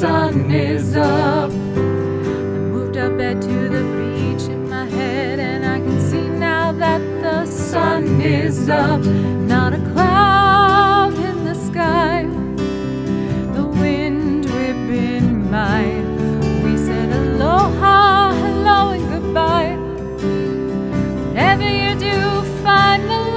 sun is up. I moved our bed to the beach in my head, and I can see now that the sun is up. Not a cloud in the sky, the wind ripping my. We said aloha, hello, and goodbye. Whatever you do, find the